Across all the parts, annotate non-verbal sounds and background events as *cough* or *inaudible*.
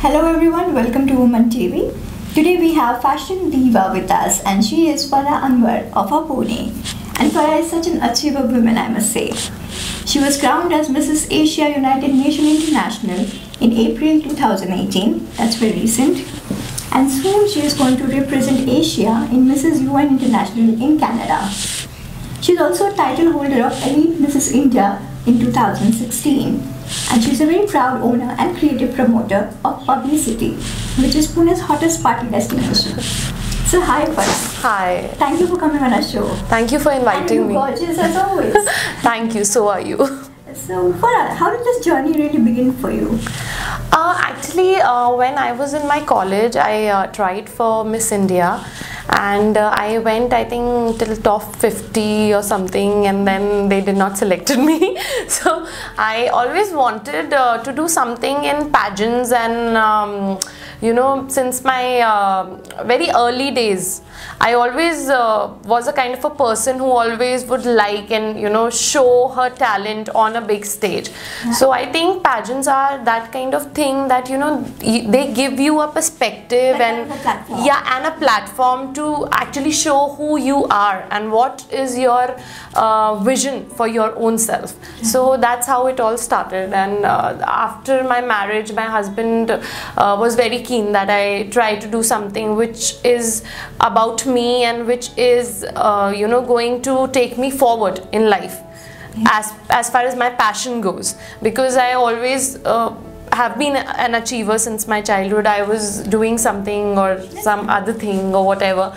Hello everyone, welcome to Woman TV. Today we have fashion diva with us and she is Farha Anwar of Pune. And Farha is such an achievable woman I must say. She was crowned as Mrs. Asia United Nation International in April 2018, that's very recent. And soon she is going to represent Asia in Mrs. UN International in Canada. She is also a title holder of Elite Mrs. India in 2016 and she's a very proud owner and creative promoter of PUB.Le.CITY, which is Pune's hottest party destination. So hi Farha. Hi. Thank you for coming on our show. Thank you for inviting you're me. gorgeous as always. *laughs* Thank you. So are you. so Farha, how did this journey really begin for you? Uh, actually, uh, when I was in my college, I uh, tried for Miss India and uh, I went, I think, till top 50 or something, and then they did not selected *laughs* me. so I always wanted uh, to do something in pageants, and um, you know, since my uh, very early days, I always uh, was a kind of a person who always would like and you know show her talent on a big stage. So I think pageants are that kind of thing that you know they give you a perspective and a platform. yeah and a platform to actually show who you are and what is your uh, vision for your own self. So that's how it all started. And uh, after my marriage, my husband uh, was very keen that I try to do something which is about me and which is uh, you know going to take me forward in life as as far as my passion goes because I always uh, have been an achiever since my childhood. I was doing something or some other thing or whatever.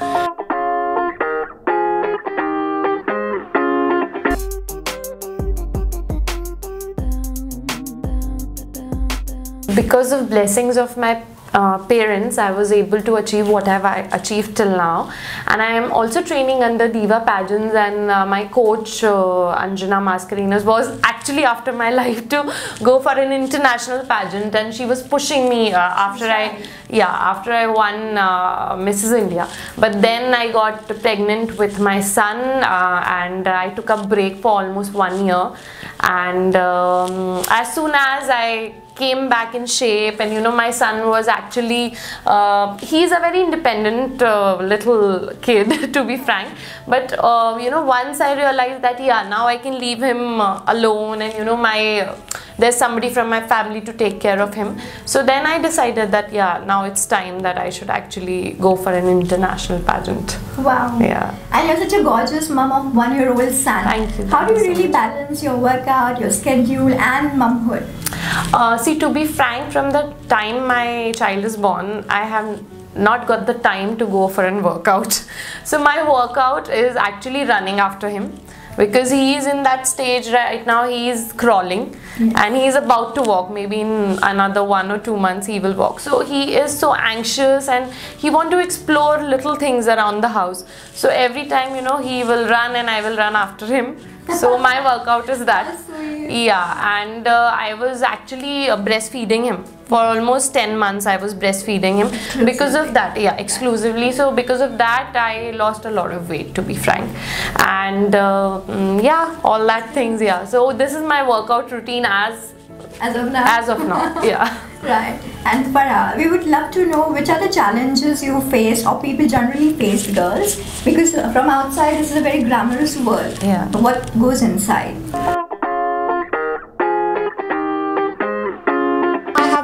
because of blessings of my uh, parents i was able to achieve what have i achieved till now. And i am also training under diva pageants and uh, my coach uh, anjana Mascarenhas was actually after my *laughs* life to go for an international pageant and she was pushing me uh, after i yeah after i won uh, mrs india. But then i got pregnant with my son uh, and i took a break for almost one year. And um, as soon as i came back in shape and you know my son was actually uh, he's a very independent uh, little kid *laughs* to be frank but uh, you know once i realized that yeah now i can leave him uh, alone and you know my there's somebody from my family to take care of him so then i decided that yeah now it's time that i should actually go for an international pageant Wow. Yeah. And you're such a gorgeous mom of one year old son. Thank you, How do you really balance your workout, your schedule, and momhood? Uh, see, to be frank, from the time my child is born, I have not got the time to go for a workout. *laughs* So my workout is actually running after him because he is in that stage right now. He is crawling and he is about to walk. Maybe in another one or two months he will walk. So he is so anxious and he want to explore little things around the house. So every time you know he will run and I will run after him. So my workout is that. Yeah, and uh, I was actually uh, breastfeeding him for almost 10 months. I was breastfeeding him because of that. Yeah, exclusively. So, because of that, I lost a lot of weight, to be frank. And uh, mm, yeah, all that things. Yeah, so this is my workout routine as As of now? as of now. *laughs* Yeah. Right. And Farha, we would love to know which are the challenges you faced or people generally face girls because from outside this is a very glamorous world. Yeah. But what goes inside?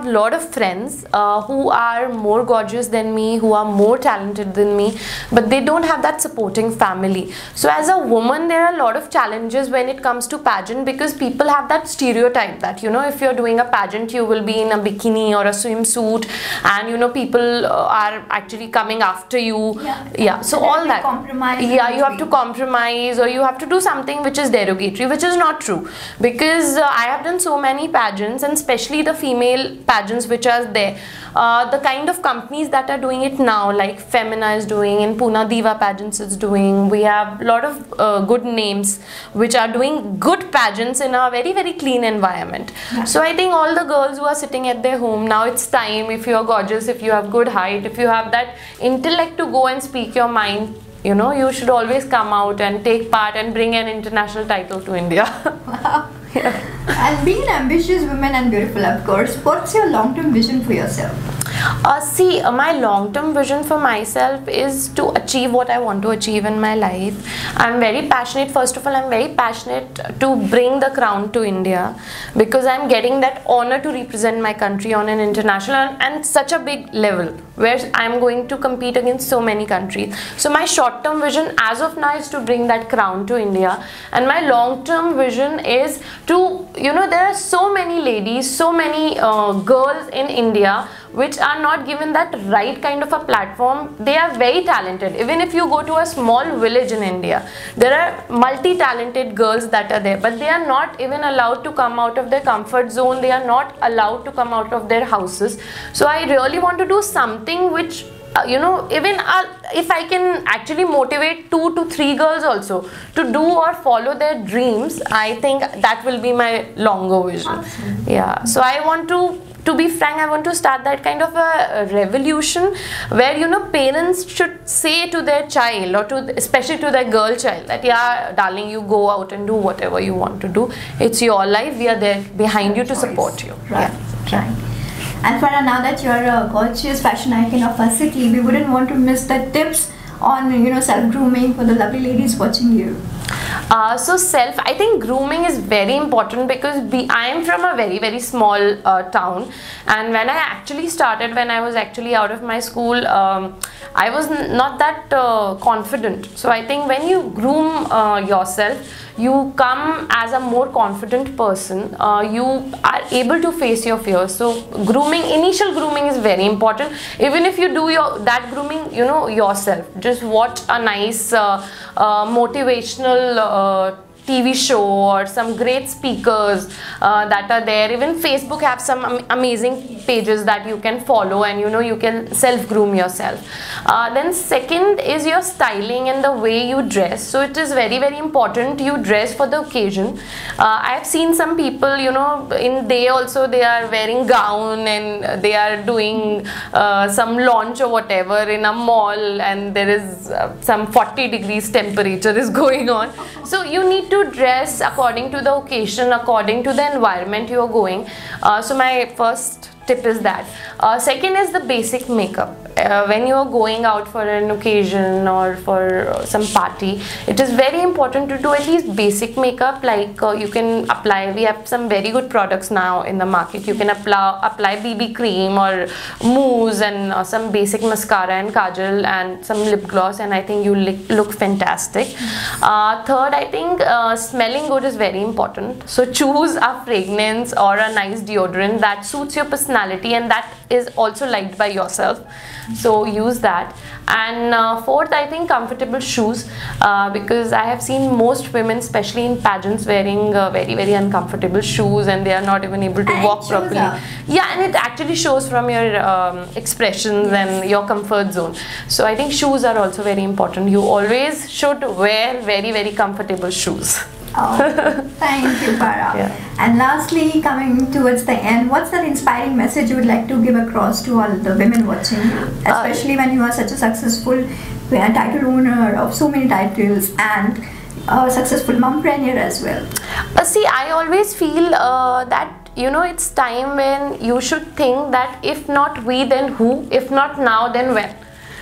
A lot of friends uh, who are more gorgeous than me, who are more talented than me, but they don't have that supporting family. So, as a woman, there are a lot of challenges when it comes to pageant because people have that stereotype that you know, if you're doing a pageant, you will be in a bikini or a swimsuit, and you know, people uh, are actually coming after you. Yeah. yeah so all that. compromise Yeah, you have to compromise or you have to do something which is derogatory which is not true because uh, i have done so many pageants and especially the female pageants which are there. Uh, the kind of companies that are doing it now like femina is doing and puna diva pageants is doing we have a lot of uh, good names which are doing good pageants in a very very clean environment. So i think all the girls who are sitting at their home now it's time if you are gorgeous if you have good height if you have that intellect to go and speak your mind you know you should always come out and take part and bring an international title to india *laughs* *laughs* And being an ambitious woman and beautiful, of course, what's your long-term vision for yourself? Uh, see, uh, my long term vision for myself is to achieve what I want to achieve in my life. I'm very passionate, first of all, I'm very passionate to bring the crown to India because I'm getting that honor to represent my country on an international and, such a big level where I'm going to compete against so many countries. So, my short term vision as of now is to bring that crown to India, and my long term vision is to, you know, there are so many ladies, so many uh, girls in India which are not given that right kind of a platform they are very talented. Even if you go to a small village in india there are multi talented girls that are there but they are not even allowed to come out of their comfort zone. They are not allowed to come out of their houses. So i really want to do something which uh, you know even uh, if i can actually motivate two to three girls also to do or follow their dreams i think that will be my longer vision. Yeah. So i want to to be frank i want to start that kind of a revolution where you know parents should say to their child or to especially to their girl child that yeah darling you go out and do whatever you want to do. It's your life. We are there behind you to support you. Right, yeah. Right. And Farha, now that you're a gorgeous fashion icon of our city, we wouldn't want to miss the tips on you know self grooming for the lovely ladies watching you. Uh, so self i think grooming is very important because be, i am from a very very small uh, town. And when i actually started when i was actually out of my school um, i was not that uh, confident. So i think when you groom uh, yourself you come as a more confident person. Uh, you are able to face your fears. So grooming initial grooming is very important. Even if you do your that grooming you know yourself. Just watch a nice uh, motivational uh, TV show or some great speakers uh, that are there. Even Facebook have some am- amazing pages that you can follow and you know you can self groom yourself. Uh, then second is your styling and the way you dress. So it is very very important you dress for the occasion. Uh, I have seen some people you know in day also they are wearing gown and they are doing uh, some launch or whatever in a mall and there is uh, some 40 degrees temperature is *laughs* going on. So you need to dress according to the occasion, according to the environment you are going. Uh, so my first tip is that. Uh, second is the basic makeup. Uh, when you are going out for an occasion or for uh, some party, it is very important to do at least basic makeup. Like uh, you can apply. We have some very good products now in the market. You can apply apply BB cream or mousse and uh, some basic mascara and kajal and some lip gloss, and I think you look, fantastic. Uh, third, I think uh, smelling good is very important. So choose a fragrance or a nice deodorant that suits your personality and that is also liked by yourself. So use that. And uh, fourth, I think comfortable shoes uh, because I have seen most women, especially in pageants, wearing uh, very very uncomfortable shoes and they are not even able to And walk properly. up. Yeah, and it actually shows from your um, expressions and your comfort zone. So I think shoes are also very important. You always should wear very very comfortable shoes. Oh, thank you, Farha. *laughs* Yeah. And lastly, coming towards the end, what's that inspiring message you would like to give across to all the women watching you, Uh, especially when you are such a successful uh, title owner of so many titles and a successful mompreneur as well? Uh, see, I always feel uh, that you know it's time when you should think that if not we, then who? If not now, then when?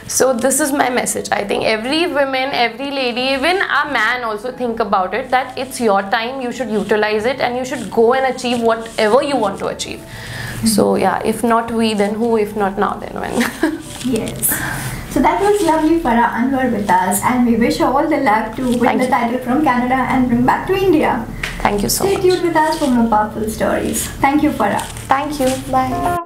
So this is my message. I think every woman, every lady, even a man also think about it that it's your time. You should utilize it and you should go and achieve whatever you want to achieve. So yeah, if not we, then who? If not now, then when? *laughs* Yes. So that was lovely for Farha Anwar with us, and we wish her all the luck to win Thank the title from Canada and bring back to India. Thank you so Stay much. tuned with us for more powerful stories. Thank you, Farah. Thank you. Bye.